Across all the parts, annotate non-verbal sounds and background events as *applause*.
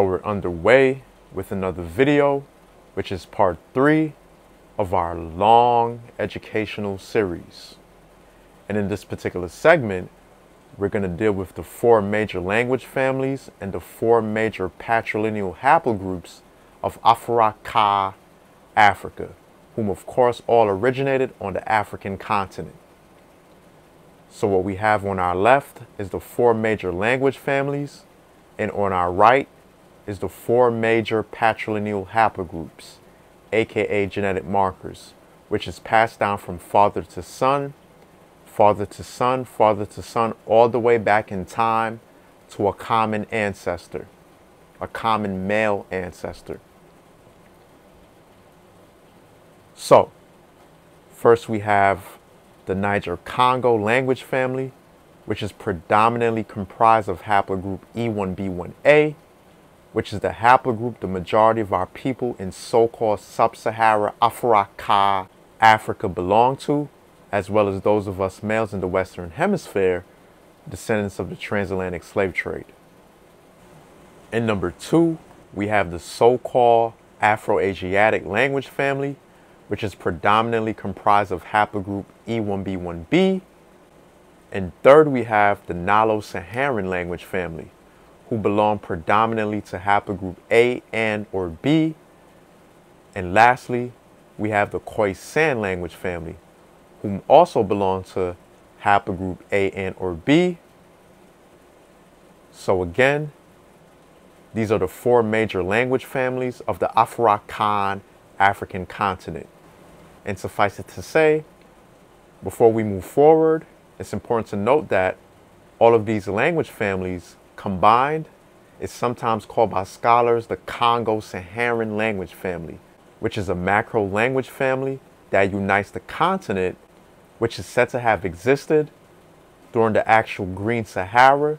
So we're underway with another video, which is part three of our long educational series. And in this particular segment, we're going to deal with the four major language families and the four major patrilineal haplogroups of Afuraka Africa, whom of course all originated on the African continent. So what we have on our left is the four major language families, and on our right is the four major patrilineal haplogroups, aka genetic markers, which is passed down from father to son father to son, father to son, all the way back in time to a common ancestor, a common male ancestor. So, first we have the Niger Congo language family, which is predominantly comprised of haplogroup E1B1A, which is the haplogroup the majority of our people in so called sub Sahara Africa, Africa belong to as well as those of us males in the Western Hemisphere, descendants of the transatlantic slave trade. And number two, we have the so-called Afro-Asiatic language family, which is predominantly comprised of haplogroup E1B1B. And third, we have the Nilo-Saharan language family, who belong predominantly to haplogroup A and or B. And lastly, we have the Khoisan language family, whom also belong to haplogroup A and or B. So again, these are the four major language families of the Afurakan African continent. And suffice it to say, before we move forward, it's important to note that all of these language families combined is sometimes called by scholars the Congo-Saharan language family, which is a macro language family that unites the continent which is said to have existed during the actual Green Sahara,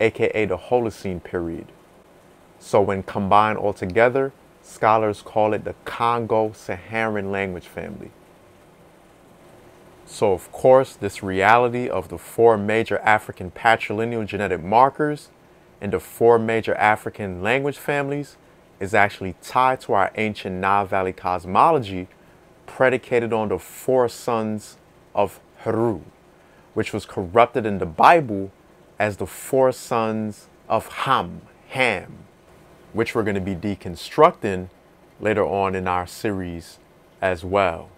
aka the Holocene period. So when combined all together, scholars call it the Congo-Saharan language family. So of course, this reality of the four major African patrilineal genetic markers and the four major African language families is actually tied to our ancient Nile Valley cosmology predicated on the four sons of Heru, which was corrupted in the Bible as the four sons of Ham, Ham, which we're going to be deconstructing later on in our series as well.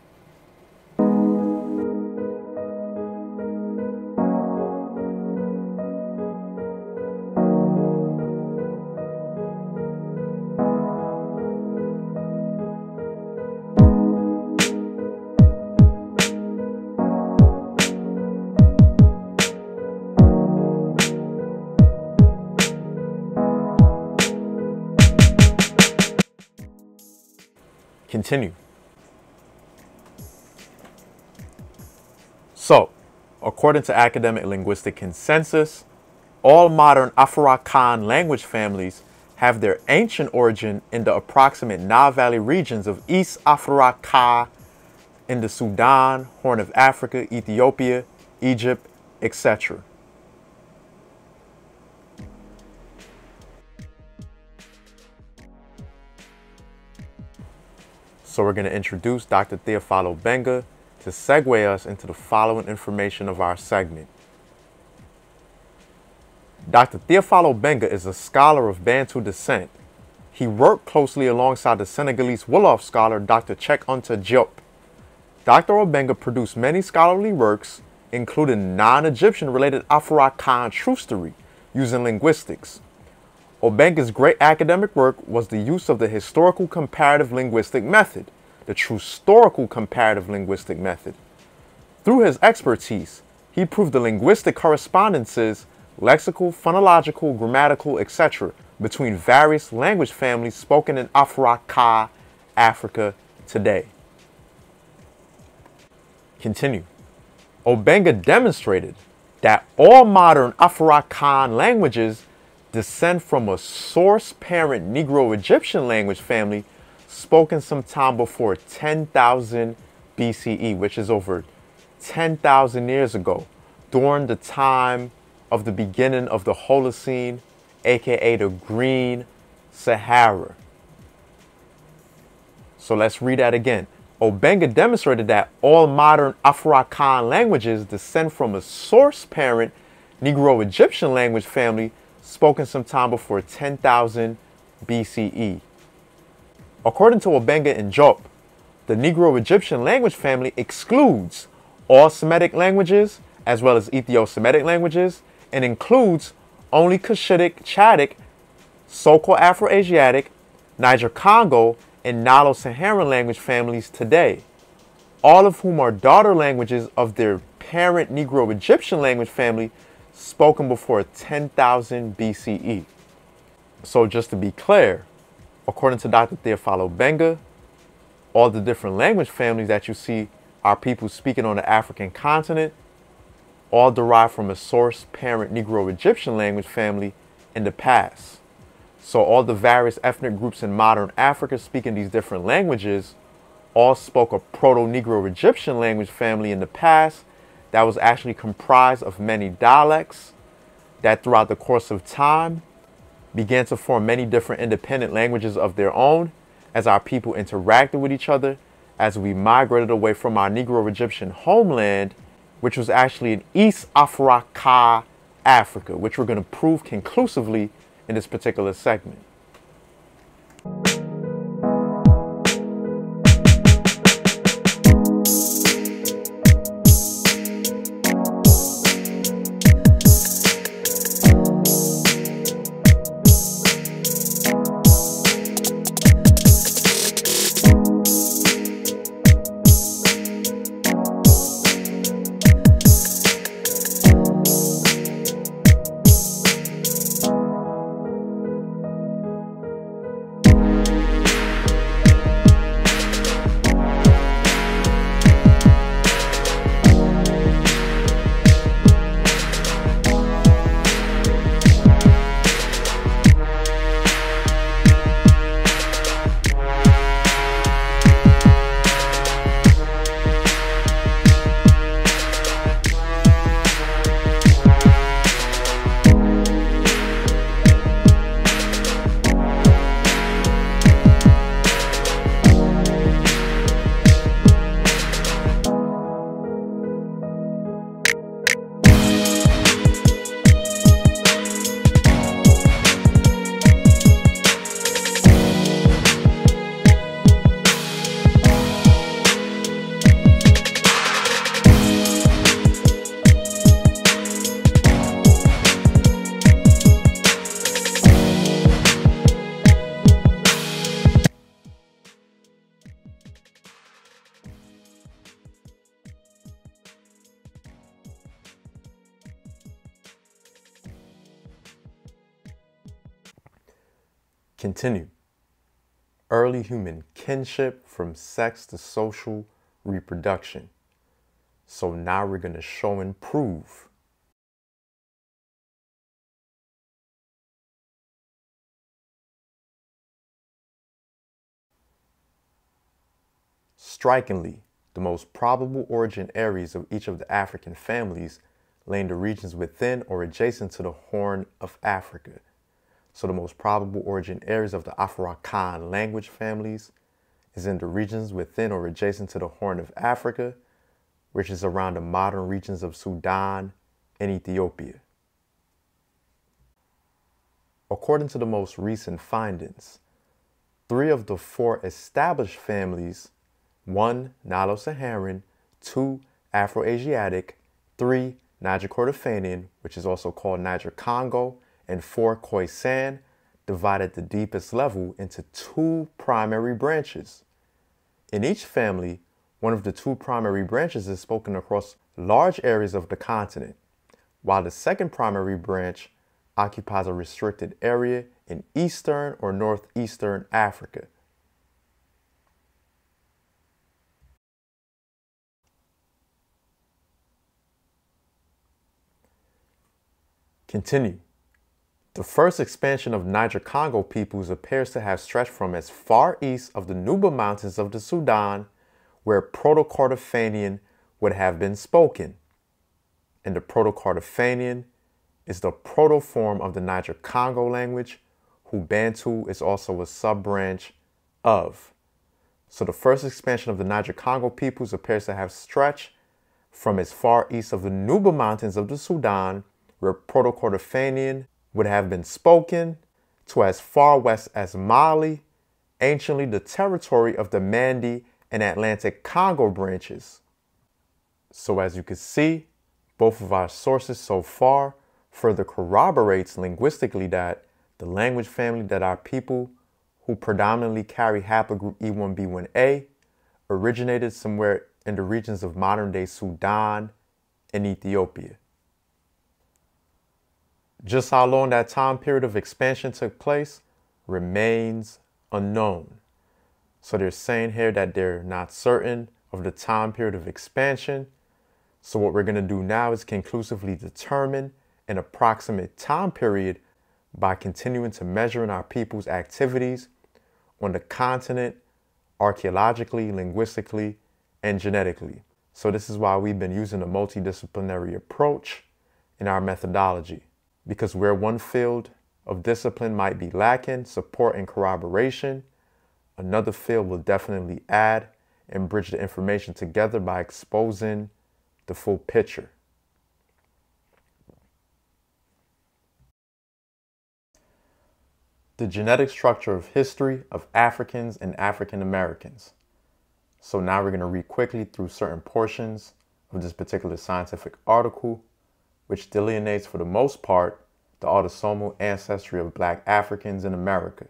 Continue. So, according to academic linguistic consensus, all modern Afurakan language families have their ancient origin in the approximate Nile Valley regions of East Africa, in the Sudan, Horn of Africa, Ethiopia, Egypt, etc. So we're going to introduce Dr. Theophile Obenga to segue us into the following information of our segment. Dr. Theophile Obenga is a scholar of Bantu descent. He worked closely alongside the Senegalese Wolof scholar Dr. Cheikh Anta Diop. Dr. Obenga produced many scholarly works, including non-Egyptian related Afurakan truthstory using linguistics, Obenga's great academic work was the use of the historical comparative linguistic method, the true historical comparative linguistic method. Through his expertise, he proved the linguistic correspondences, lexical, phonological, grammatical, etc., between various language families spoken in Afuraka, Africa today. Continue. Obenga demonstrated that all modern Afurakan languages descend from a source parent Negro Egyptian language family spoken sometime before 10,000 BCE, which is over 10,000 years ago, during the time of the beginning of the Holocene, aka the Green Sahara. So let's read that again. Obenga demonstrated that all modern Afurakan languages descend from a source parent Negro-Egyptian language family spoken sometime before 10,000 BCE. According to Obenga and Diop, the Negro-Egyptian language family excludes all Semitic languages as well as Ethio-Semitic languages and includes only Cushitic, Chadic, so-called Afro-Asiatic, Niger-Congo, and Nilo-Saharan language families today, all of whom are daughter languages of their parent Negro-Egyptian language family spoken before 10,000 BCE. So just to be clear, according to Dr. Theophile Obenga, all the different language families that you see are people speaking on the African continent, all derived from a source parent Negro-Egyptian language family in the past. So all the various ethnic groups in modern Africa speaking these different languages all spoke a Proto-Negro-Egyptian language family in the past that was actually comprised of many dialects that throughout the course of time began to form many different independent languages of their own as our people interacted with each other as we migrated away from our Negro-Egyptian homeland, which was actually in East Africa, Africa, which we're going to prove conclusively in this particular segment. Continue. Early human kinship from sex to social reproduction. So now we're going to show and prove. Strikingly, the most probable origin areas of each of the African families lay in the regions within or adjacent to the Horn of Africa so the most probable origin areas of the Afurakan language families is in the regions within or adjacent to the Horn of Africa, which is around the modern regions of Sudan and Ethiopia. According to the most recent findings, three of the four established families, one Nilo-Saharan, two Afro-Asiatic, three Niger-Kordofanian, which is also called Niger-Congo, and four Khoisan divided the deepest level into two primary branches. In each family, one of the two primary branches is spoken across large areas of the continent, while the second primary branch occupies a restricted area in eastern or northeastern Africa. Continue. The first expansion of Niger-Congo peoples appears to have stretched from as far east of the Nuba Mountains of the Sudan, where Proto-Kordofanian would have been spoken. And the Proto-Kordofanian is the proto-form of the Niger-Congo language, who Bantu is also a sub-branch of. So the first expansion of the Niger-Congo peoples appears to have stretched from as far east of the Nuba Mountains of the Sudan, where Proto-Kordofanian would have been spoken, to as far west as Mali, anciently the territory of the Mande and Atlantic Congo branches. So as you can see, both of our sources so far further corroborates linguistically that the language family that our people who predominantly carry haplogroup E1B1A originated somewhere in the regions of modern day Sudan and Ethiopia. Just how long that time period of expansion took place remains unknown. So they're saying here that they're not certain of the time period of expansion. So what we're going to do now is conclusively determine an approximate time period by continuing to measure in our people's activities on the continent archaeologically, linguistically, and genetically. So this is why we've been using a multidisciplinary approach in our methodology, because where one field of discipline might be lacking support and corroboration, another field will definitely add and bridge the information together by exposing the full picture. The genetic structure of history of Africans and African Americans. So now we're going to read quickly through certain portions of this particular scientific article, which delineates for the most part the autosomal ancestry of black Africans in America,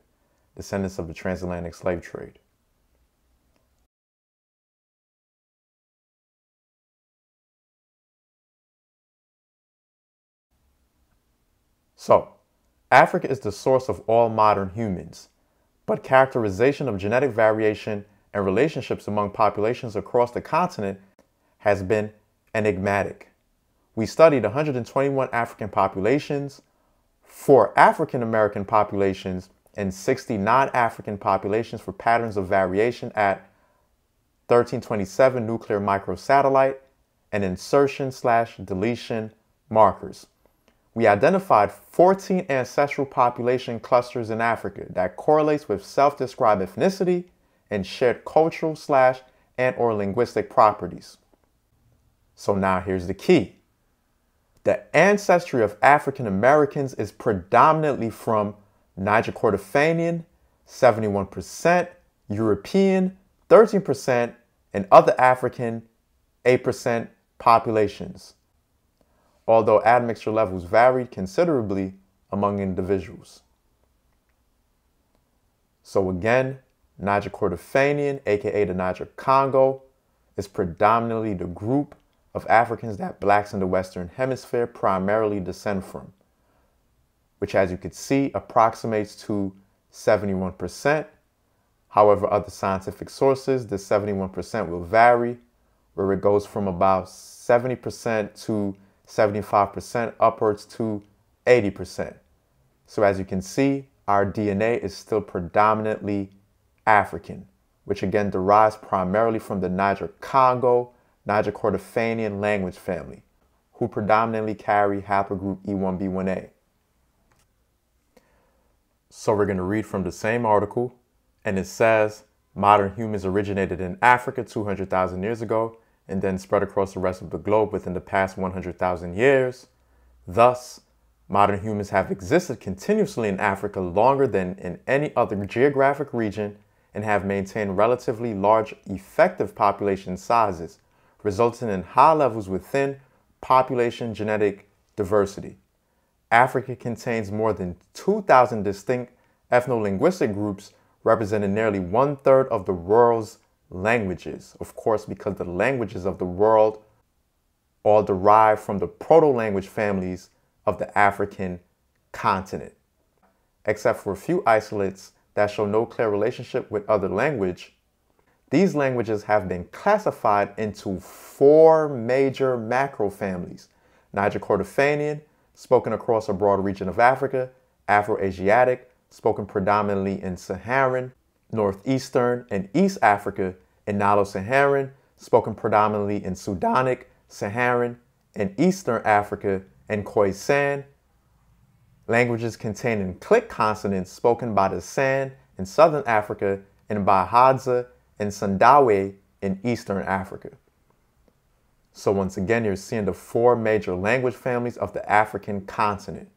descendants of the transatlantic slave trade. So, Africa is the source of all modern humans, but characterization of genetic variation and relationships among populations across the continent has been enigmatic. We studied 121 African populations, four African American populations, and 60 non African populations for patterns of variation at 1327 nuclear microsatellite and insertion slash deletion markers. We identified 14 ancestral population clusters in Africa that correlates with self-described ethnicity and shared cultural slash and or linguistic properties. So now here's the key. The ancestry of African Americans is predominantly from Niger Kordofanian, 71%, European, 13%, and other African, 8% populations, although admixture levels varied considerably among individuals. So again, Niger Kordofanian, aka the Niger Congo, is predominantly the group of Africans that blacks in the Western Hemisphere primarily descend from, which as you can see approximates to 71%. However, other scientific sources, the 71% will vary, where it goes from about 70% to 75% upwards to 80%. So as you can see, our DNA is still predominantly African, which again derives primarily from the Niger Congo, Niger Kordofanian language family, who predominantly carry haplogroup E1B1A. So we're going to read from the same article, and it says modern humans originated in Africa 200,000 years ago and then spread across the rest of the globe within the past 100,000 years. Thus, modern humans have existed continuously in Africa longer than in any other geographic region and have maintained relatively large effective population sizes, resulting in high levels within population genetic diversity. Africa contains more than 2,000 distinct ethno-linguistic groups representing nearly one third of the world's languages. Of course, because the languages of the world all derive from the proto-language families of the African continent. Except for a few isolates that show no clear relationship with other language, these languages have been classified into four major macro families. Niger Kordofanian, spoken across a broad region of Africa, Afro-Asiatic, spoken predominantly in Saharan, Northeastern, and East Africa, and Nilo-Saharan, spoken predominantly in Sudanic, Saharan, and Eastern Africa, and Khoisan, languages containing click consonants spoken by the San in southern Africa and by Hadza and Sandawe in eastern Africa. So once again, you're seeing the four major language families of the African continent.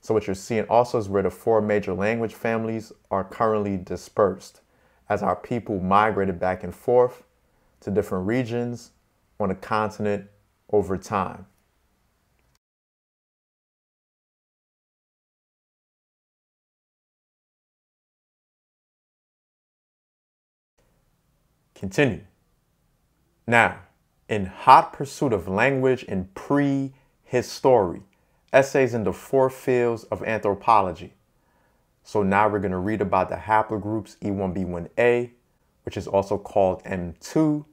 So what you're seeing also is where the four major language families are currently dispersed as our people migrated back and forth to different regions on the continent over time. Continue. Now, in hot pursuit of language in prehistory, essays in the four fields of anthropology. So now we're going to read about the haplogroups E1B1A, which is also called M2,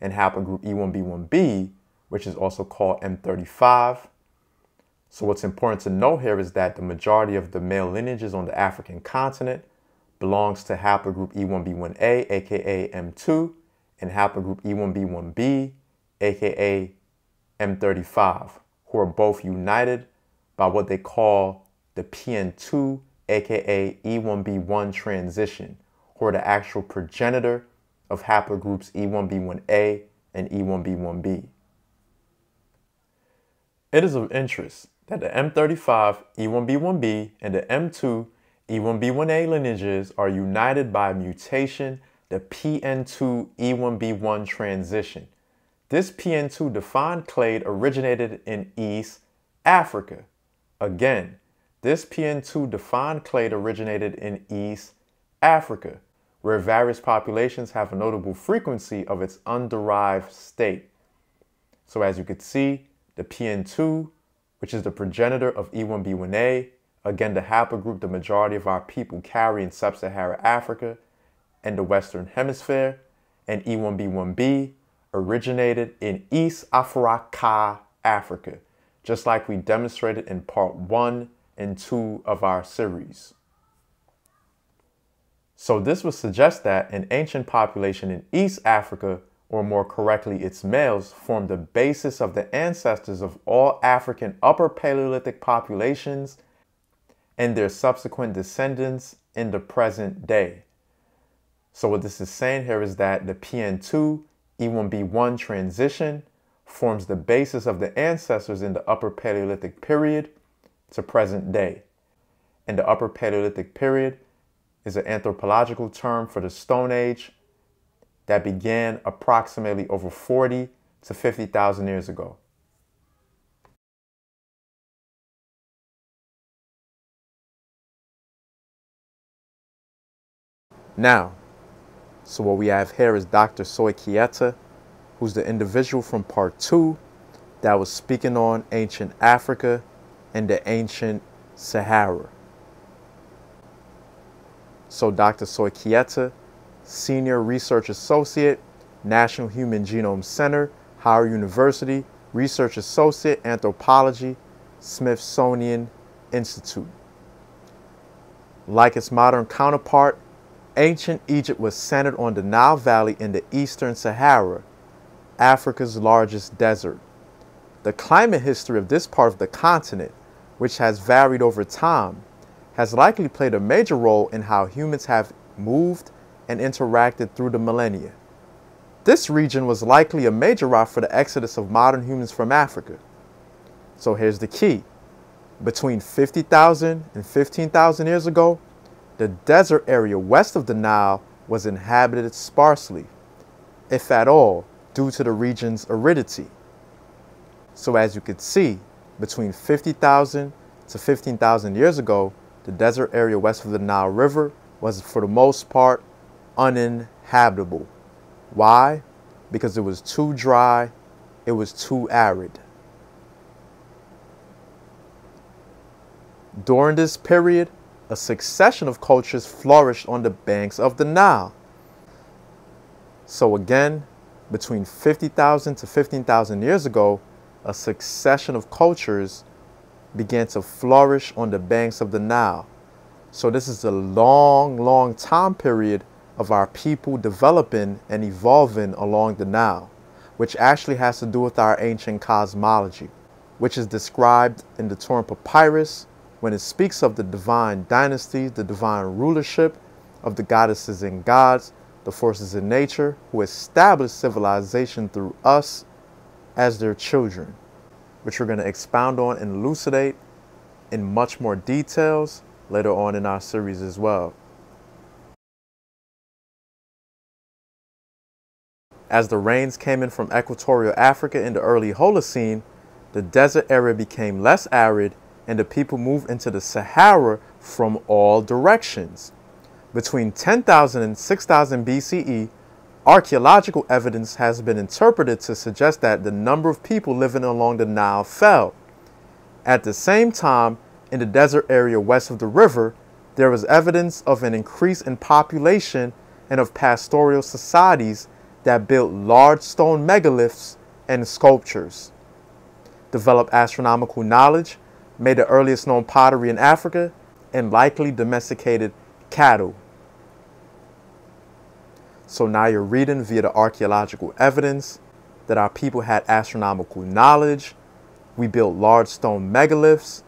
and haplogroup E1B1B, which is also called M35. So what's important to know here is that the majority of the male lineages on the African continent belongs to haplogroup E1B1A, aka M2, and haplogroup E1B1B, aka M35, who are both united by what they call the PN2, aka E1B1 transition, who are the actual progenitor of haplogroups E1B1A and E1B1B. It is of interest that the M35, E1B1B, and the M2, E1B1A lineages are united by mutation the PN2 E1B1 transition. This PN2 defined clade originated in East Africa. Again, this PN2 defined clade originated in East Africa, where various populations have a notable frequency of its underived state. So as you could see, the PN2, which is the progenitor of E1B1A, again the haplogroup the majority of our people carry in sub-Saharan Africa, and the Western Hemisphere, and E1B1B originated in East Africa, Africa, just like we demonstrated in part one and two of our series. So this would suggest that an ancient population in East Africa, or more correctly its males, formed the basis of the ancestors of all African Upper Paleolithic populations and their subsequent descendants in the present day. So what this is saying here is that the PN2 E1B1 transition forms the basis of the ancestors in the Upper Paleolithic period to present day. And the Upper Paleolithic period is an anthropological term for the Stone Age that began approximately over 40 to 50,000 years ago. Now, so what we have here is Dr. Soy Keita, who's the individual from part two that was speaking on ancient Africa and the ancient Sahara. So Dr. Soy Keita, Senior Research Associate, National Human Genome Center, Howard University, Research Associate, Anthropology, Smithsonian Institute. Like its modern counterpart, Ancient Egypt was centered on the Nile Valley in the eastern Sahara, Africa's largest desert. The climate history of this part of the continent, which has varied over time, has likely played a major role in how humans have moved and interacted through the millennia. This region was likely a major route for the exodus of modern humans from Africa. So here's the key. Between 50,000 and 15,000 years ago, the desert area west of the Nile was inhabited sparsely, if at all, due to the region's aridity. So as you could see, between 50,000 to 15,000 years ago, the desert area west of the Nile River was for the most part uninhabitable. Why? Because it was too dry, it was too arid. During this period, a succession of cultures flourished on the banks of the Nile. So again, between 50,000 to 15,000 years ago, a succession of cultures began to flourish on the banks of the Nile. So this is a long, long time period of our people developing and evolving along the Nile, which actually has to do with our ancient cosmology. which is described in the Turin Papyrus when it speaks of the divine dynasties, the divine rulership of the goddesses and gods, the forces in nature, who established civilization through us as their children, which we're going to expound on and elucidate in much more details later on in our series as well. As the rains came in from equatorial Africa in the early Holocene, the desert area became less arid and the people moved into the Sahara from all directions. Between 10,000 and 6,000 BCE, archaeological evidence has been interpreted to suggest that the number of people living along the Nile fell. At the same time, in the desert area west of the river, there was evidence of an increase in population and of pastoral societies that built large stone megaliths and sculptures, developed astronomical knowledge, made the earliest known pottery in Africa, and likely domesticated cattle. So now you're reading via the archaeological evidence that our people had astronomical knowledge. We built large stone megaliths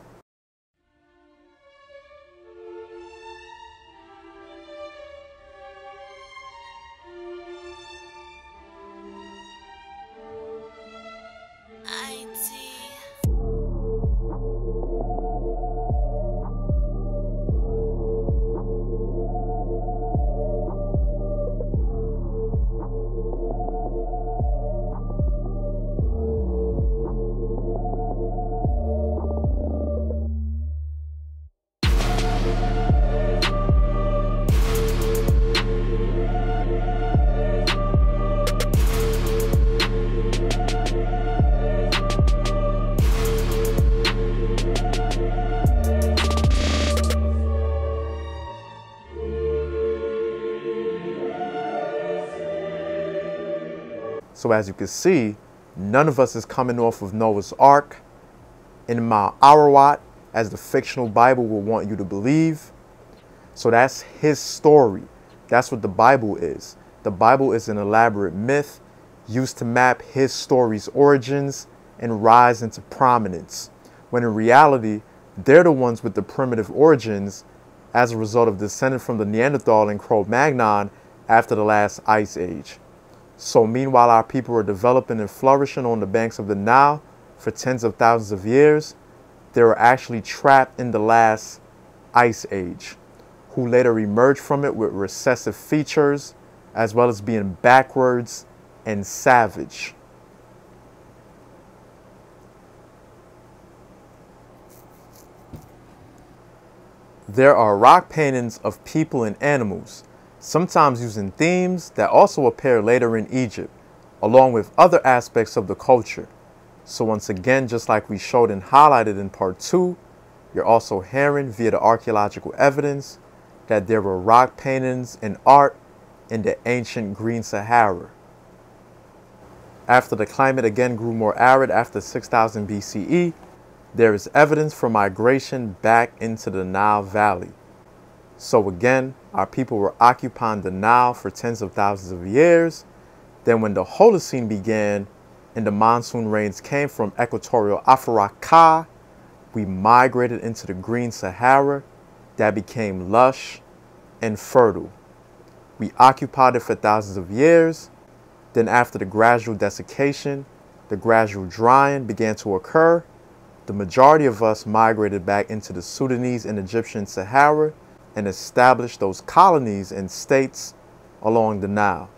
So as you can see, none of us is coming off of Noah's Ark in Mount Ararat as the fictional Bible will want you to believe. So that's his story. That's what the Bible is. The Bible is an elaborate myth used to map his story's origins and rise into prominence, when in reality, they're the ones with the primitive origins as a result of descending from the Neanderthal and Cro-Magnon after the last ice age. So meanwhile, our people were developing and flourishing on the banks of the Nile for tens of thousands of years. They were actually trapped in the last ice age, who later emerged from it with recessive features, as well as being backwards and savage. There are rock paintings of people and animals sometimes using themes that also appear later in Egypt, along with other aspects of the culture. So once again, just like we showed and highlighted in part two, you're also hearing via the archaeological evidence that there were rock paintings and art in the ancient Green Sahara. After the climate again grew more arid after 6000 BCE, there is evidence for migration back into the Nile Valley. So again, our people were occupying the Nile for tens of thousands of years. Then when the Holocene began and the monsoon rains came from equatorial Africa, we migrated into the green Sahara that became lush and fertile. We occupied it for thousands of years. Then after the gradual desiccation, the gradual drying began to occur. The majority of us migrated back into the Sudanese and Egyptian Sahara and established those colonies and states along the Nile.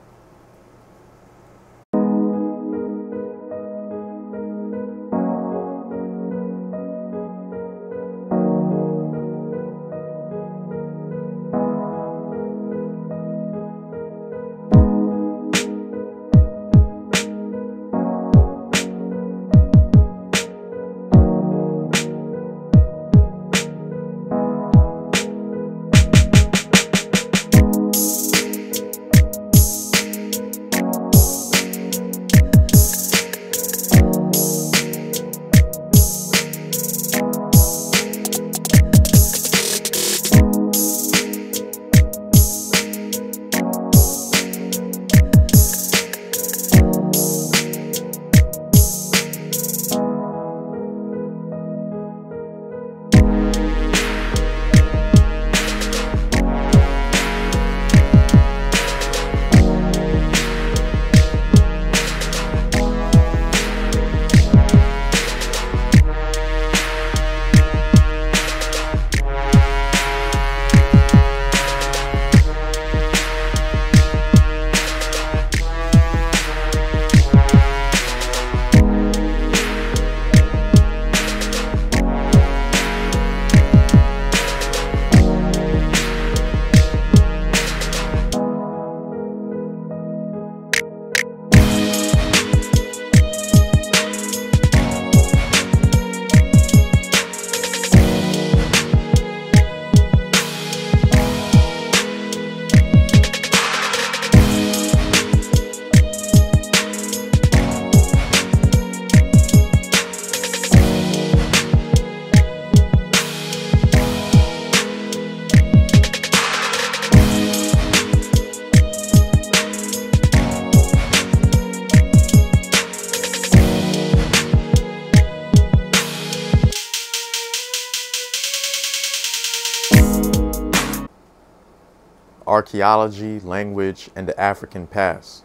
Archaeology, language, and the African past.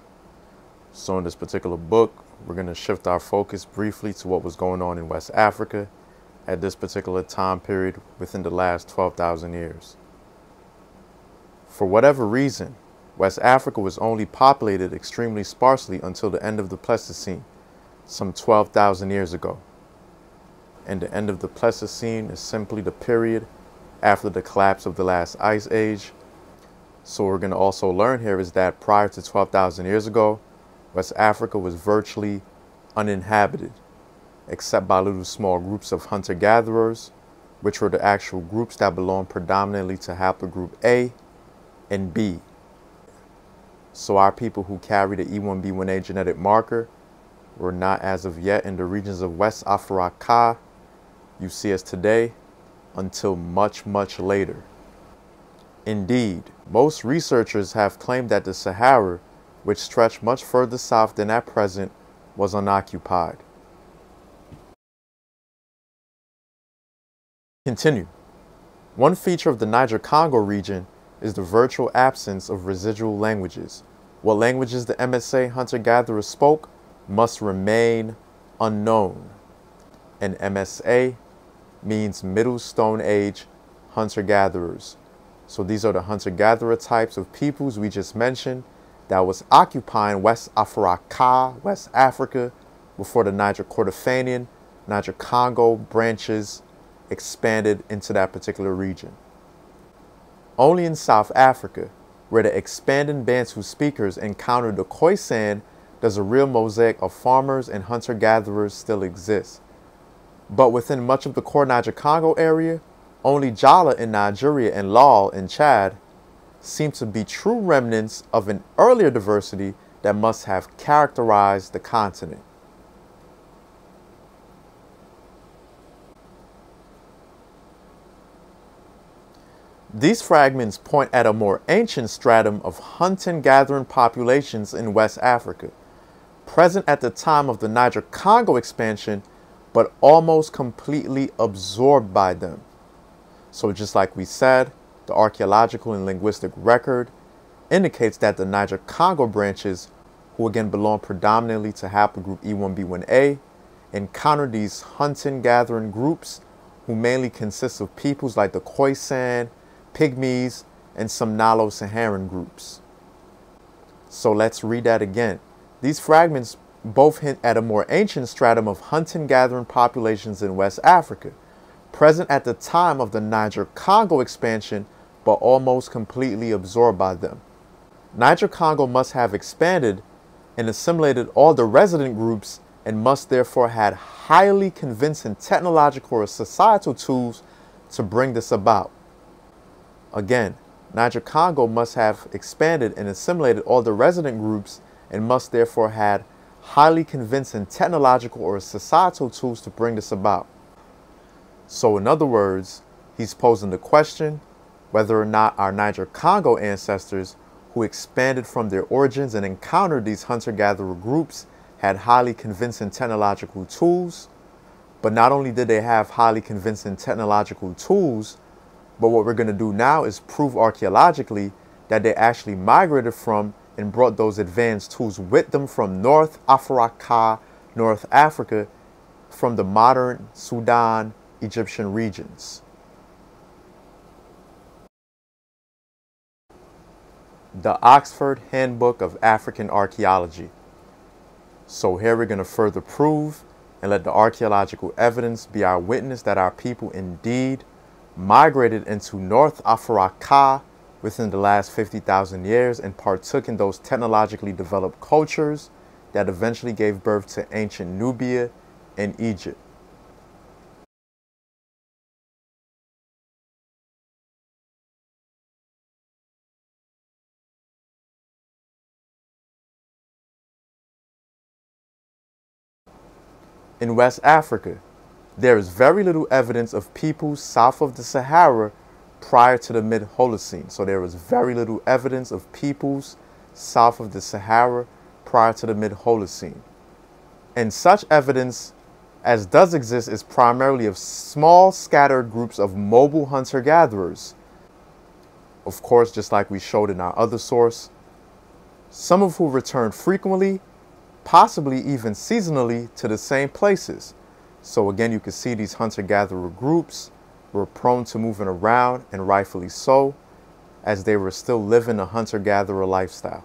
So, in this particular book, we're going to shift our focus briefly to what was going on in West Africa at this particular time period within the last 12,000 years. For whatever reason, West Africa was only populated extremely sparsely until the end of the Pleistocene, some 12,000 years ago. And the end of the Pleistocene is simply the period after the collapse of the last ice age. So, we're going to also learn here is that prior to 12,000 years ago, West Africa was virtually uninhabited, except by little small groups of hunter gatherers, which were the actual groups that belonged predominantly to haplogroup A and B. So, our people who carry the E1B1A genetic marker were not as of yet in the regions of West Africa you see us today until much, much later. Indeed, most researchers have claimed that the Sahara which stretched much further south than at present, was unoccupied. Continue. One feature of the Niger Congo region is the virtual absence of residual languages. What languages the MSA hunter gatherers spoke must remain unknown. And MSA means Middle Stone Age hunter gatherers. So these are the hunter gatherer types of peoples we just mentioned that was occupying West Africa, West Africa, before the Niger Kordofanian, Niger Congo branches expanded into that particular region. Only in South Africa, where the expanding Bantu speakers encountered the Khoisan, does a real mosaic of farmers and hunter gatherers still exist. But within much of the core Niger Congo area, only Jalaa in Nigeria and Laal in Chad seem to be true remnants of an earlier diversity that must have characterized the continent. These fragments point at a more ancient stratum of hunting gathering populations in West Africa, present at the time of the Niger Congo expansion, but almost completely absorbed by them. So, just like we said, the archaeological and linguistic record indicates that the Niger Congo branches, who again belong predominantly to haplogroup E1B1A, encountered these hunting gathering groups who mainly consist of peoples like the Khoisan, Pygmies, and some Nilo Saharan groups. So let's read that again. These fragments both hint at a more ancient stratum of hunting gathering populations in West Africa, present at the time of the Niger Congo expansion but almost completely absorbed by them. Niger Congo must have expanded and assimilated all the resident groups and must therefore had highly convincing technological or societal tools to bring this about. Again, Niger Congo must have expanded and assimilated all the resident groups and must therefore had highly convincing technological or societal tools to bring this about. So in other words, he's posing the question whether or not our Niger Congo ancestors, who expanded from their origins and encountered these hunter gatherer groups, had highly convincing technological tools. But not only did they have highly convincing technological tools, but what we're going to do now is prove archaeologically that they actually migrated from and brought those advanced tools with them from North Africa, North Africa, from the modern Sudan, Egyptian regions. the Oxford Handbook of African Archaeology. So here we're going to further prove and let the archaeological evidence be our witness that our people indeed migrated into North Africa within the last 50,000 years and partook in those technologically developed cultures that eventually gave birth to ancient Nubia and Egypt. In West Africa. There is very little evidence of peoples south of the Sahara prior to the mid Holocene. So there is very little evidence of peoples south of the Sahara prior to the mid Holocene. And such evidence as does exist is primarily of small scattered groups of mobile hunter gatherers. of course, just like we showed in our other source. Some of who returned frequently, possibly even seasonally, to the same places. So again, you can see these hunter-gatherer groups were prone to moving around, and rightfully so, as they were still living a hunter-gatherer lifestyle.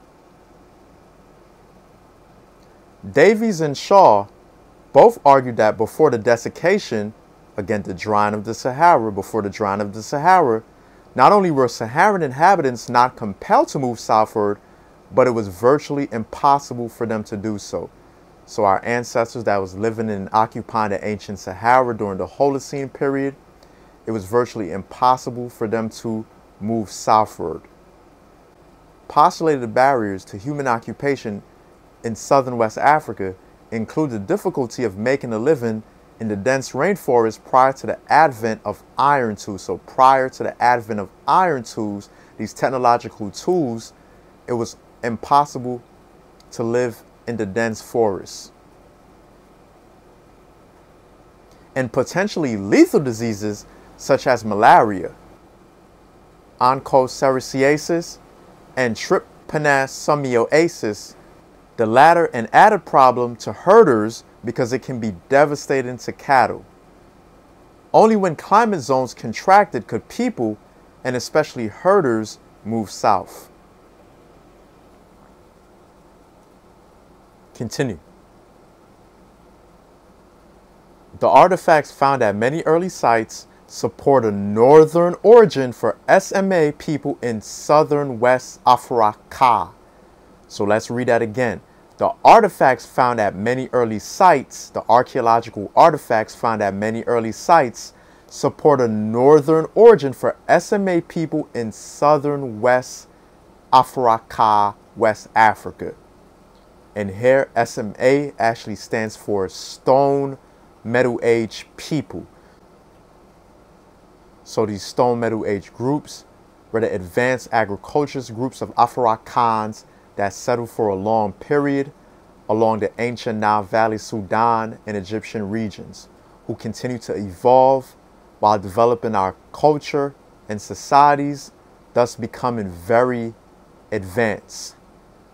Davies and Shaw both argued that before the desiccation, again the drying of the Sahara, before the drying of the Sahara, not only were Saharan inhabitants not compelled to move southward, but it was virtually impossible for them to do so. So our ancestors that was living and occupying the ancient Sahara during the Holocene period, it was virtually impossible for them to move southward. Postulated barriers to human occupation in southern West Africa include the difficulty of making a living in the dense rainforest prior to the advent of iron tools. So prior to the advent of iron tools, these technological tools, it was impossible to live in the dense forests. And potentially lethal diseases such as malaria, onchocerciasis, and trypanosomiasis, the latter an added problem to herders because it can be devastating to cattle. Only when climate zones contracted could people, and especially herders, move south. Continue. The artifacts found at many early sites support a northern origin for SMA people in southern West Africa. So let's read that again. The artifacts found at many early sites, the archaeological artifacts found at many early sites, support a northern origin for SMA people in southern West Africa, West Africa. And here, SMA actually stands for Stone Middle Age People. So these Stone Middle Age groups were the advanced agriculturist groups of Afurakans that settled for a long period along the ancient Nile Valley, Sudan, and Egyptian regions, who continue to evolve while developing our culture and societies, thus becoming very advanced.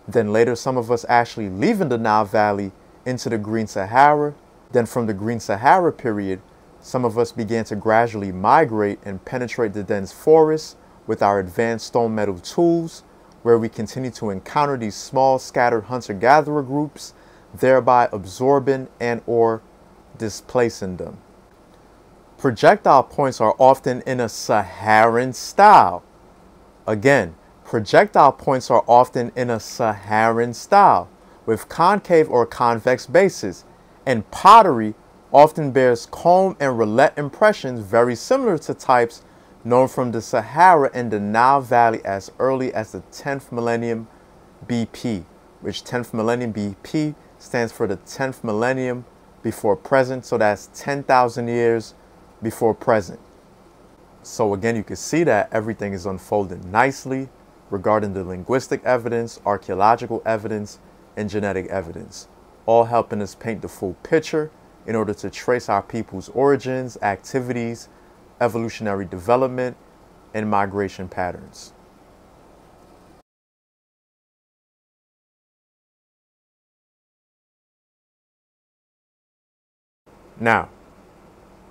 Then later, some of us actually leaving the Nile Valley into the Green Sahara. Then from the Green Sahara period, some of us began to gradually migrate and penetrate the dense forests with our advanced stone metal tools where we continue to encounter these small scattered hunter-gatherer groups, thereby absorbing and or displacing them. Projectile points are often in a Saharan style. Again, projectile points are often in a Saharan style with concave or convex bases, and pottery often bears comb and roulette impressions very similar to types known from the Sahara and the Nile Valley as early as the 10th millennium BP, which 10th millennium BP stands for the 10th millennium before present, so that's 10,000 years before present. So again, you can see that everything is unfolding nicely regarding the linguistic evidence, archaeological evidence, and genetic evidence, all helping us paint the full picture in order to trace our people's origins, activities, evolutionary development, and migration patterns. Now,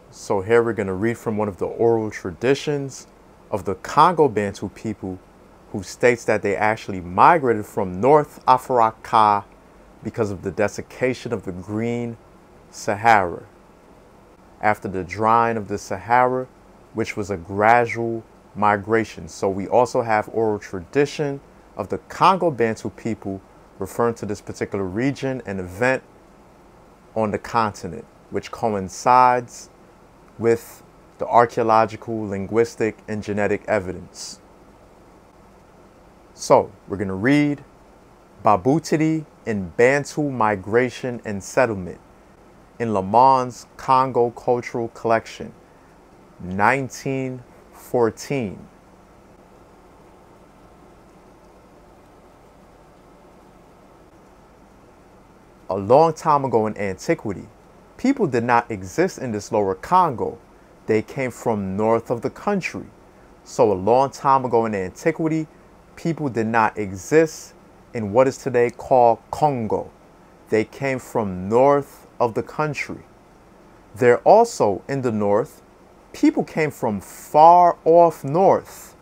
so here we're going to read from one of the oral traditions of the Congo Bantu people who states that they actually migrated from North Africa because of the desiccation of the Green Sahara. After the drying of the Sahara, which was a gradual migration. So we also have oral tradition of the Congo Bantu people referring to this particular region and event on the continent, which coincides with the archaeological, linguistic, and genetic evidence. So we're going to read Babutidi in Bantu Migration and Settlement in Laman's Congo Cultural Collection, 1914. A long time ago in antiquity, people did not exist in this lower Congo. They came from north of the country. So, a long time ago in antiquity, people did not exist in what is today called Congo. They came from north of the country. They're also in the north. People came from far off north.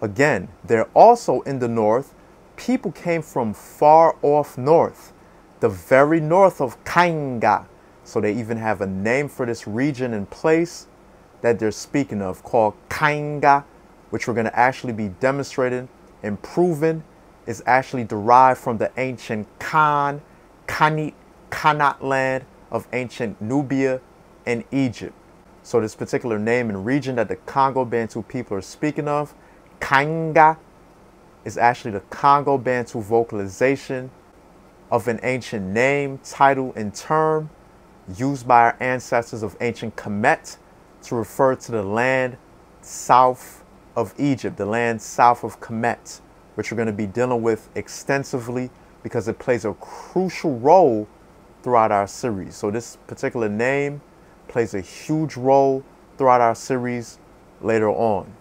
Again, they're also in the north. People came from far off north, the very north of Kainga. So they even have a name for this region and place that they're speaking of called Kainga, which we're going to actually be demonstrating and proving is actually derived from the ancient Khan, Khanit, Khanat land of ancient Nubia and Egypt. So this particular name and region that the Congo Bantu people are speaking of, Kanga, is actually the Congo Bantu vocalization of an ancient name, title, and term used by our ancestors of ancient Kemet to refer to the land south of Egypt, the land south of Kemet, which we're going to be dealing with extensively because it plays a crucial role throughout our series. So this particular name plays a huge role throughout our series later on.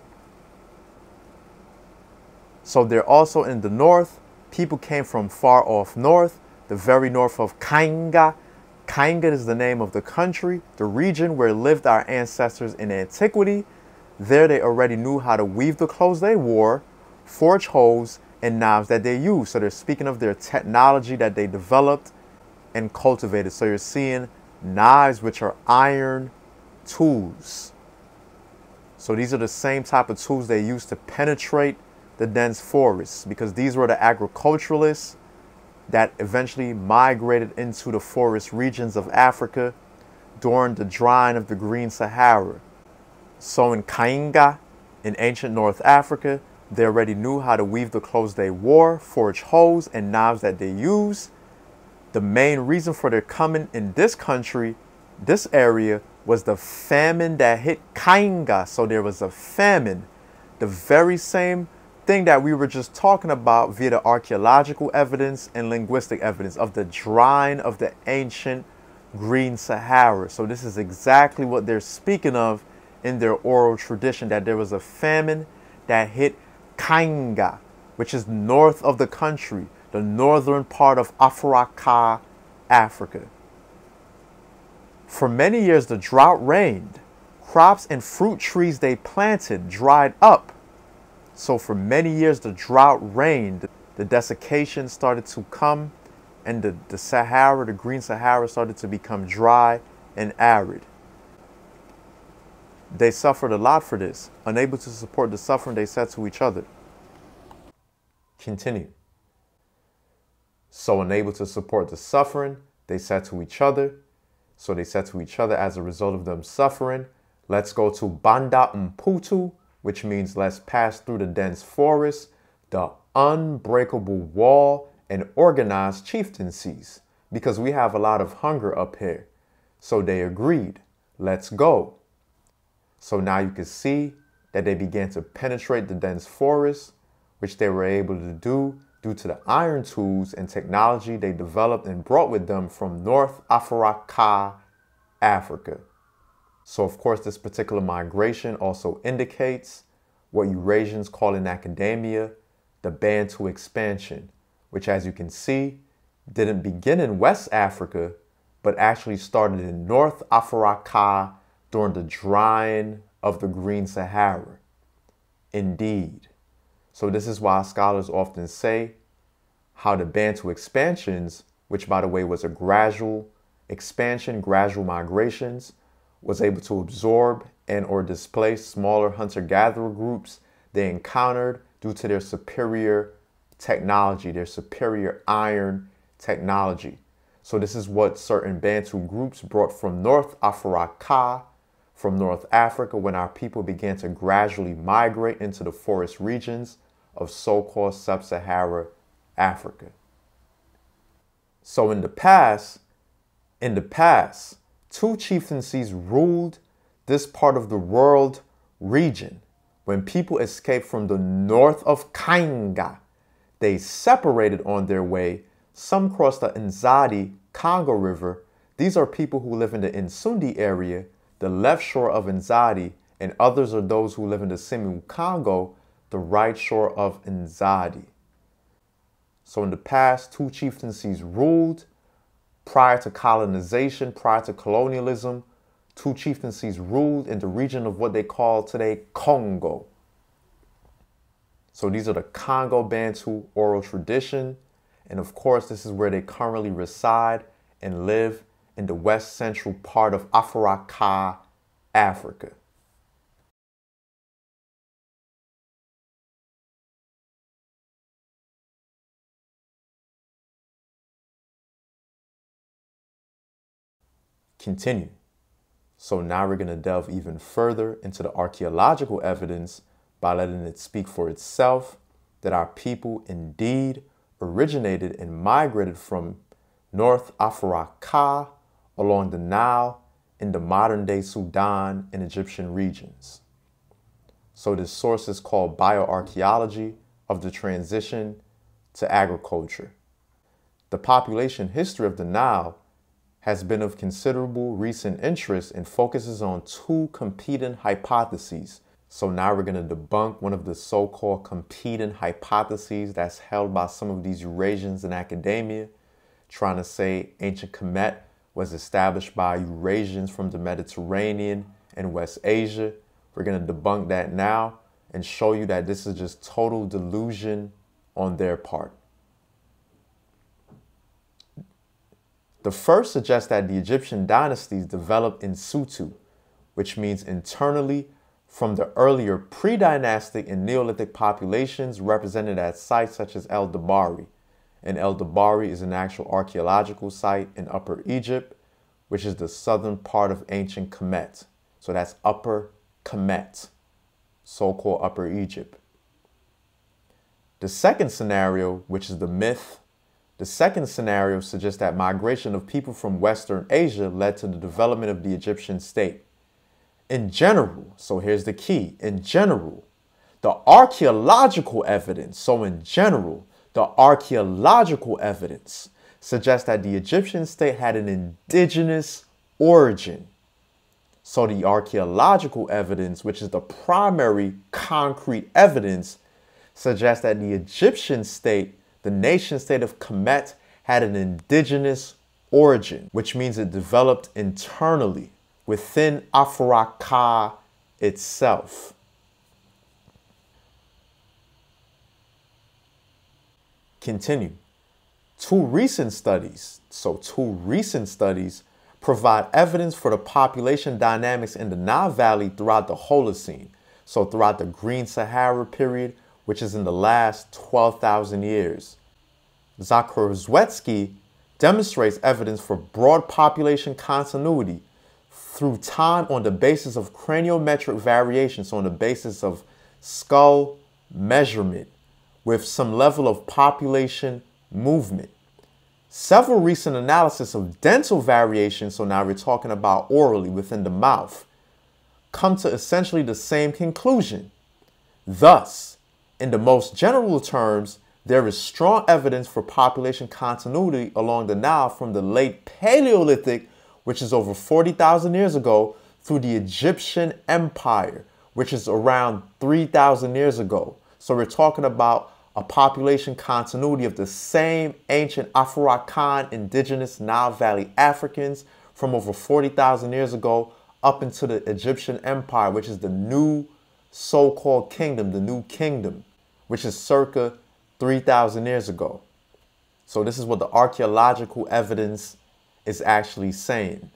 So they're also in the north. People came from far off north, the very north of Kainga. Kainga is the name of the country, the region where lived our ancestors in antiquity. There they already knew how to weave the clothes they wore, forge hoes, and knives that they used. So they're speaking of their technology that they developed and cultivated. So you're seeing knives, which are iron tools. So these are the same type of tools they used to penetrate the dense forests because these were the agriculturalists that eventually migrated into the forest regions of Africa during the drying of the Green Sahara. So in Kainga, in ancient North Africa, they already knew how to weave the clothes they wore, forge hoes, and knives that they used the main reason for their coming in this country, this area, was the famine that hit Kainga. So there was a famine. The very same thing that we were just talking about via the archaeological evidence and linguistic evidence of the drying of the ancient Green Sahara. So this is exactly what they're speaking of in their oral tradition that there was a famine that hit Kainga, which is north of the country the northern part of Africa, Africa. For many years, the drought reigned. Crops and fruit trees they planted dried up. So, for many years, the drought reigned. The desiccation started to come, and the, the Sahara, the green Sahara, started to become dry and arid. They suffered a lot for this. Unable to support the suffering, they said to each other, Continue. So unable to support the suffering, they said to each other. So they said to each other as a result of them suffering, let's go to Banda Mputu, which means let's pass through the dense forest, the unbreakable wall, and organize chieftaincies, because we have a lot of hunger up here. So they agreed, let's go. So now you can see that they began to penetrate the dense forest, which they were able to do due to the iron tools and technology they developed and brought with them from North Africa, Africa. So, of course, this particular migration also indicates what Eurasians call in academia the Bantu expansion, which, as you can see, didn't begin in West Africa, but actually started in North Africa during the drying of the Green Sahara. Indeed. So this is why scholars often say how the Bantu expansions, which by the way was a gradual expansion, gradual migrations, was able to absorb and or displace smaller hunter-gatherer groups they encountered due to their superior technology, their superior iron technology. So this is what certain Bantu groups brought from North Africa, from North Africa, when our people began to gradually migrate into the forest regions of so-called sub-Sahara Africa. So in the past, in the past, two chieftaincies ruled this part of the world region. When people escaped from the north of Kainga, they separated on their way. Some crossed the Nzadi Congo River. These are people who live in the Nsundi area, the left shore of Nzadi, and others are those who live in the Semi Congo, the right shore of Nzadi. So in the past, two chieftaincies ruled. Prior to colonization, prior to colonialism, two chieftaincies ruled in the region of what they call today Congo. So these are the Congo Bantu oral tradition. And of course, this is where they currently reside and live in the west central part of Afuraka, Africa. Continue. So now we're going to delve even further into the archaeological evidence by letting it speak for itself that our people indeed originated and migrated from North Africa along the Nile in the modern day Sudan and Egyptian regions. So this source is called bioarchaeology of the transition to agriculture. The population history of the Nile has been of considerable recent interest and focuses on two competing hypotheses. So now we're going to debunk one of the so-called competing hypotheses that's held by some of these Eurasians in academia, trying to say ancient Kemet was established by Eurasians from the Mediterranean and West Asia. We're going to debunk that now and show you that this is just total delusion on their part. The first suggests that the Egyptian dynasties developed in situ, which means internally from the earlier pre-dynastic and Neolithic populations represented at sites such as El Dabari. And El Dabari is an actual archaeological site in Upper Egypt, which is the southern part of ancient Kemet. So that's Upper Kemet, so-called Upper Egypt. The second scenario, which is the myth the second scenario suggests that migration of people from Western Asia led to the development of the Egyptian state. In general, so here's the key in general, the archaeological evidence, so in general, the archaeological evidence suggests that the Egyptian state had an indigenous origin. So the archaeological evidence, which is the primary concrete evidence, suggests that the Egyptian state the nation state of Kemet had an indigenous origin, which means it developed internally within Africa itself. Continue. Two recent studies, so two recent studies, provide evidence for the population dynamics in the Nile Valley throughout the Holocene, so throughout the Green Sahara period which is in the last 12,000 years. Zakrzewski demonstrates evidence for broad population continuity through time on the basis of craniometric variations, so on the basis of skull measurement with some level of population movement. Several recent analysis of dental variation, so now we're talking about orally within the mouth, come to essentially the same conclusion. Thus, in the most general terms, there is strong evidence for population continuity along the Nile from the late Paleolithic, which is over 40,000 years ago, through the Egyptian Empire, which is around 3,000 years ago. So we're talking about a population continuity of the same ancient Afurakan indigenous Nile Valley Africans from over 40,000 years ago up into the Egyptian Empire, which is the new so-called kingdom, the new kingdom which is circa 3,000 years ago. So this is what the archaeological evidence is actually saying,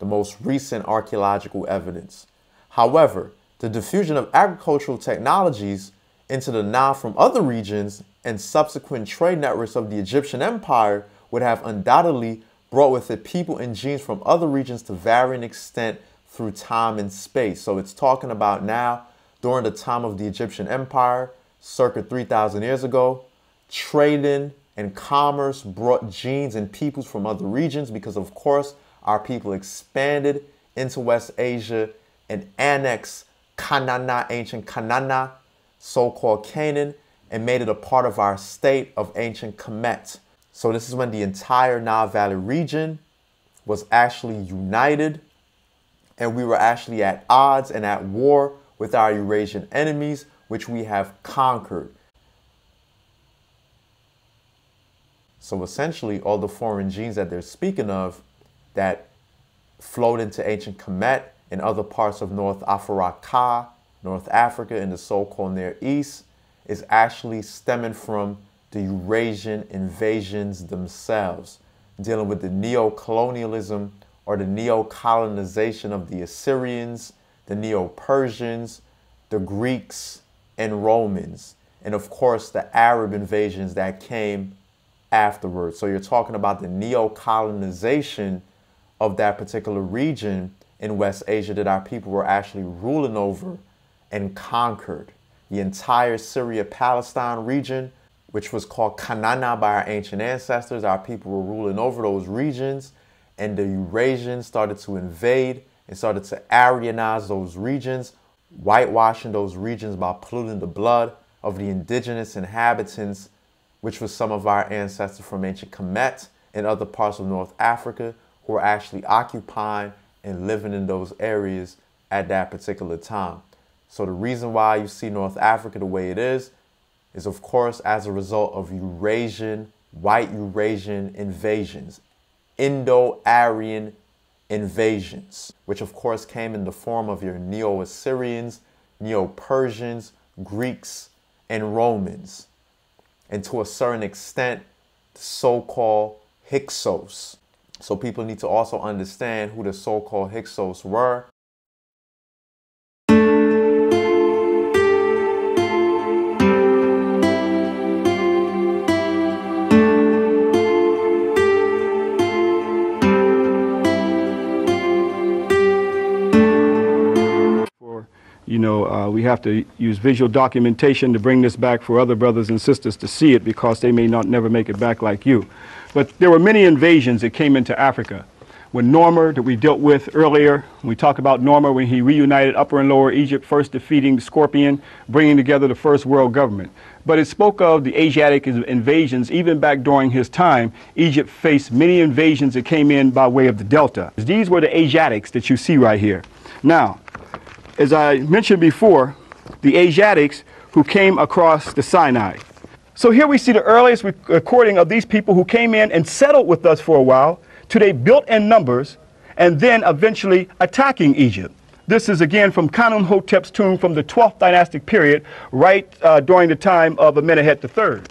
the most recent archaeological evidence. However, the diffusion of agricultural technologies into the Nile from other regions and subsequent trade networks of the Egyptian Empire would have undoubtedly brought with it people and genes from other regions to varying extent through time and space. So it's talking about now during the time of the Egyptian Empire, circa 3,000 years ago. Trading and commerce brought genes and peoples from other regions because, of course, our people expanded into West Asia and annexed Kanana, ancient Kanana, so called Canaan, and made it a part of our state of ancient Kemet. So, this is when the entire Nile Valley region was actually united and we were actually at odds and at war with our Eurasian enemies, which we have conquered. So essentially, all the foreign genes that they're speaking of that flowed into ancient Kemet and other parts of North Africa, North Africa, and the so-called Near East, is actually stemming from the Eurasian invasions themselves, dealing with the neo-colonialism or the neo-colonization of the Assyrians, the Neo-Persians, the Greeks, and Romans, and of course the Arab invasions that came afterwards. So you're talking about the neo-colonization of that particular region in West Asia that our people were actually ruling over and conquered. The entire Syria Palestine region, which was called Canaan by our ancient ancestors, our people were ruling over those regions, and the Eurasians started to invade and started to Aryanize those regions, whitewashing those regions by polluting the blood of the indigenous inhabitants, which was some of our ancestors from ancient Kemet and other parts of North Africa who were actually occupying and living in those areas at that particular time. So the reason why you see North Africa the way it is, is of course as a result of Eurasian, white Eurasian invasions, Indo-Aryan invasions, which of course came in the form of your Neo-Assyrians, Neo-Persians, Greeks, and Romans. And to a certain extent, the so-called Hyksos, so people need to also understand who the so-called Hyksos were. You know, uh, we have to use visual documentation to bring this back for other brothers and sisters to see it because they may not never make it back like you. But there were many invasions that came into Africa. When Narmer, that we dealt with earlier, we talk about Narmer when he reunited Upper and Lower Egypt, first defeating the Scorpion, bringing together the first world government. But it spoke of the Asiatic invasions, even back during his time, Egypt faced many invasions that came in by way of the Delta. These were the Asiatics that you see right here. Now, as I mentioned before, the Asiatics who came across the Sinai. So here we see the earliest recording of these people who came in and settled with us for a while, today built in numbers, and then eventually attacking Egypt. This is again from Khnumhotep's tomb from the 12th dynastic period, right uh, during the time of Amenhotep III.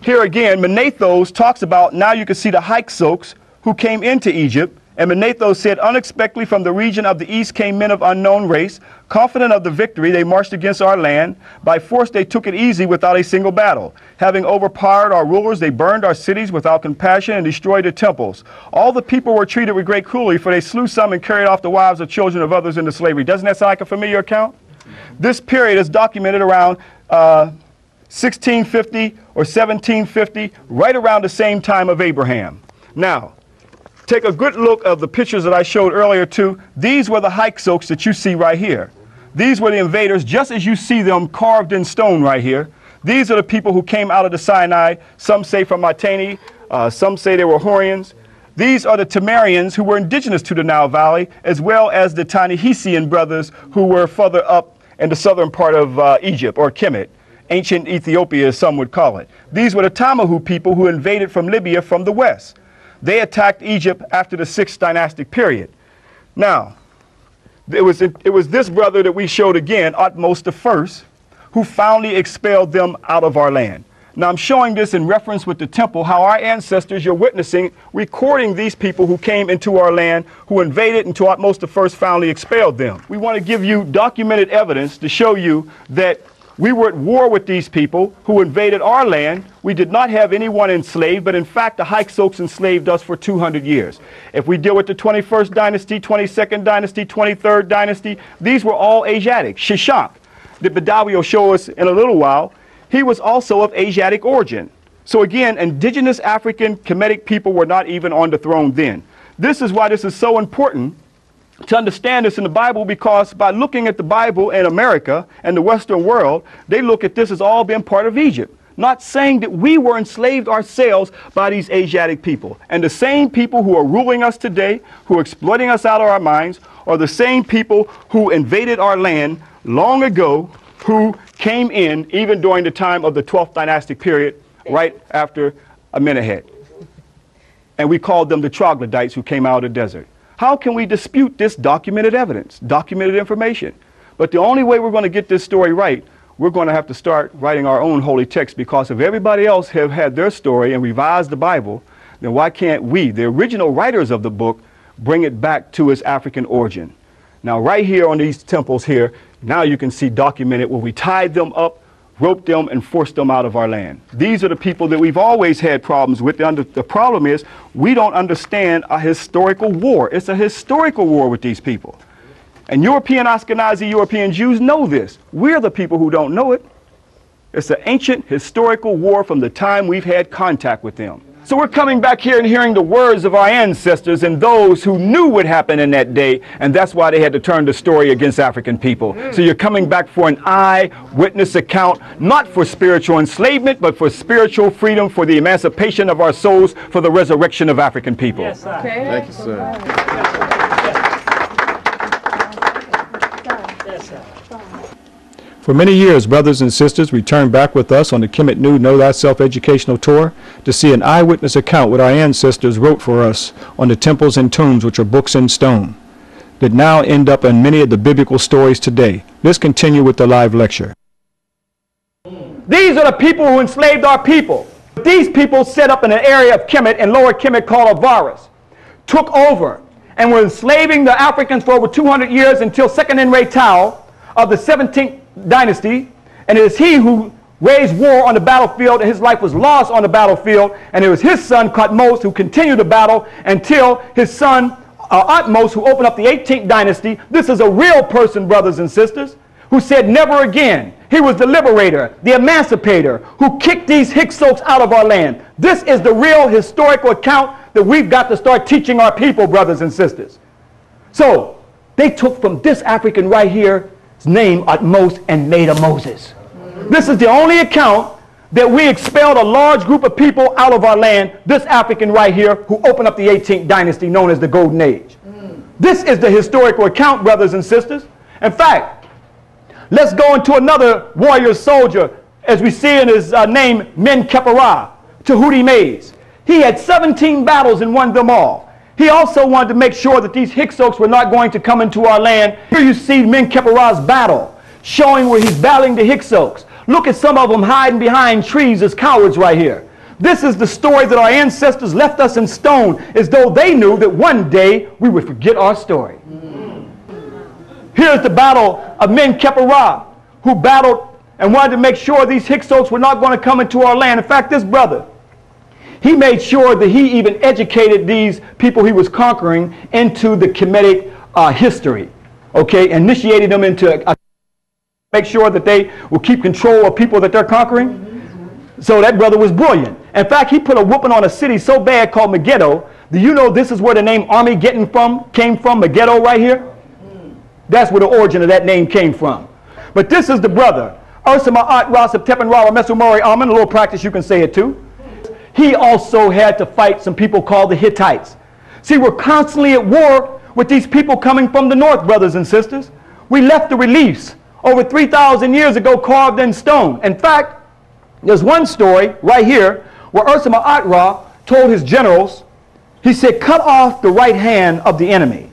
Here again, Manethos talks about now you can see the Hyksos who came into Egypt and Manetho said, Unexpectedly from the region of the east came men of unknown race. Confident of the victory, they marched against our land. By force, they took it easy without a single battle. Having overpowered our rulers, they burned our cities without compassion and destroyed the temples. All the people were treated with great cruelty, for they slew some and carried off the wives of children of others into slavery. Doesn't that sound like a familiar account? This period is documented around uh, 1650 or 1750, right around the same time of Abraham. Now, take a good look of the pictures that I showed earlier too. These were the Hyksos that you see right here. These were the invaders, just as you see them carved in stone right here. These are the people who came out of the Sinai. Some say from Mitanni, uh, some say they were Hurrians. These are the Tamerians who were indigenous to the Nile Valley, as well as the Ta-Nehisian brothers who were further up in the southern part of uh, Egypt, or Kemet, ancient Ethiopia, as some would call it. These were the Tamahu people who invaded from Libya from the west. They attacked Egypt after the sixth dynastic period. Now, it was, it, it was this brother that we showed again, Thutmose the first, who finally expelled them out of our land. Now, I'm showing this in reference with the temple, how our ancestors, you're witnessing, recording these people who came into our land, who invaded, and Thutmose the first finally expelled them. We want to give you documented evidence to show you that we were at war with these people who invaded our land. We did not have anyone enslaved, but in fact, the Hyksos enslaved us for 200 years. If we deal with the 21st dynasty, 22nd dynasty, 23rd dynasty, these were all Asiatic. Shishak, that Badawi will show us in a little while, he was also of Asiatic origin. So again, indigenous African Kemetic people were not even on the throne then. This is why this is so important to understand this in the Bible because by looking at the Bible in America and the Western world, they look at this as all being part of Egypt. not saying that we were enslaved ourselves by these Asiatic people. And the same people who are ruling us today, who are exploiting us out of our minds, are the same people who invaded our land long ago, who came in even during the time of the 12th dynastic period, right after Amenemhat. And we called them the troglodytes who came out of the desert. How can we dispute this documented evidence, documented information? But the only way we're going to get this story right, we're going to have to start writing our own holy text because if everybody else have had their story and revised the Bible, then why can't we, the original writers of the book, bring it back to its African origin? Now, right here on these temples here, now you can see documented where we tied them up, roped them, and forced them out of our land. These are the people that we've always had problems with. The, the problem is we don't understand a historical war. It's a historical war with these people. And European Ashkenazi European Jews know this. We're the people who don't know it. It's an ancient historical war from the time we've had contact with them. So we're coming back here and hearing the words of our ancestors and those who knew what happened in that day, and that's why they had to turn the story against African people. Mm. So you're coming back for an eyewitness account, not for spiritual enslavement, but for spiritual freedom, for the emancipation of our souls, for the resurrection of African people. Yes, sir. Okay. Thank you, sir. For many years, brothers and sisters returned back with us on the Kemet Nu Know Thyself educational tour to see an eyewitness account what our ancestors wrote for us on the temples and tombs, which are books in stone, that now end up in many of the biblical stories today. Let's continue with the live lecture. These are the people who enslaved our people. These people set up in an area of Kemet and lower Kemet called Avaris, took over, and were enslaving the Africans for over 200 years until Seqenenre Tao of the 17th dynasty, and it is he who waged war on the battlefield, and his life was lost on the battlefield, and it was his son, Thutmose, who continued the battle until his son, uh, Ahmose, who opened up the 18th dynasty. This is a real person, brothers and sisters, who said, Never again. He was the liberator, the emancipator, who kicked these Hyksos out of our land. This is the real historical account that we've got to start teaching our people, brothers and sisters. So, they took from this African right here name Ahmose and made a Moses. This is the only account that we expelled a large group of people out of our land, this African right here, who opened up the 18th dynasty known as the Golden Age. This is the historical account, brothers and sisters. In fact, let's go into another warrior soldier, as we see in his uh, name, Men-Kepera, Tahuti Mays. He had 17 battles and won them all. He also wanted to make sure that these Hyksos were not going to come into our land. Here you see Men-Kepera's battle, showing where he's battling the Hyksos. Look at some of them hiding behind trees as cowards right here. This is the story that our ancestors left us in stone, as though they knew that one day we would forget our story. Here's the battle of Men-Kepera, who battled and wanted to make sure these Hyksos were not going to come into our land. In fact, this brother, he made sure that he even educated these people he was conquering into the Kemetic uh, history, okay, initiated them into a, make sure that they will keep control of people that they're conquering. So that brother was brilliant. In fact, he put a whooping on a city so bad called Megiddo. Do you know this is where the name Armageddon from came from? Megiddo right here. That's where the origin of that name came from. But this is the brother. Ursama At Rasab Tepen Rawa Mesumari Amen. A little practice, you can say it too he also had to fight some people called the Hittites. See, we're constantly at war with these people coming from the north, brothers and sisters. We left the reliefs over 3,000 years ago carved in stone. In fact, there's one story right here where Ursama Atra told his generals, he said, cut off the right hand of the enemy.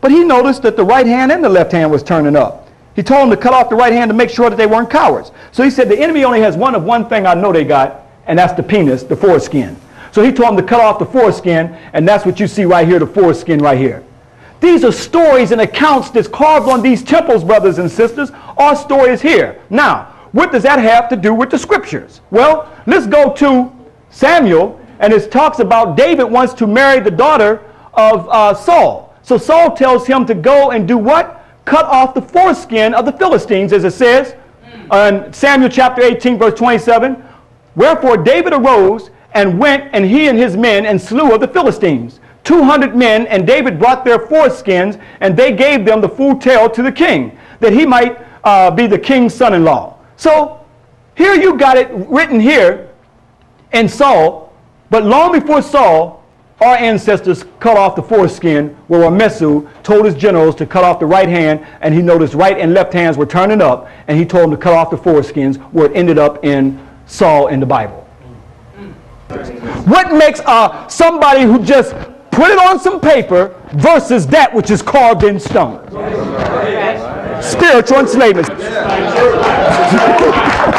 But he noticed that the right hand and the left hand was turning up. He told them to cut off the right hand to make sure that they weren't cowards. So he said, the enemy only has one of one thing I know they got, and that's the penis, the foreskin. So he told him to cut off the foreskin, and that's what you see right here, the foreskin right here. These are stories and accounts that's carved on these temples, brothers and sisters. Our story is here. Now, what does that have to do with the scriptures? Well, let's go to Samuel, and it talks about David wants to marry the daughter of uh, Saul. So Saul tells him to go and do what? Cut off the foreskin of the Philistines, as it says in Samuel chapter 18, verse 27. Wherefore David arose and went, and he and his men, and slew of the Philistines. 200 men, and David brought their foreskins, and they gave them the full tale to the king, that he might uh, be the king's son in law. So here you got it written here in Saul, but long before Saul, our ancestors cut off the foreskin where Mesu told his generals to cut off the right hand, and he noticed right and left hands were turning up, and he told them to cut off the foreskins where it ended up in Saul in the Bible. What makes uh, somebody who just put it on some paper versus that which is carved in stone? Spiritual enslavement. *laughs*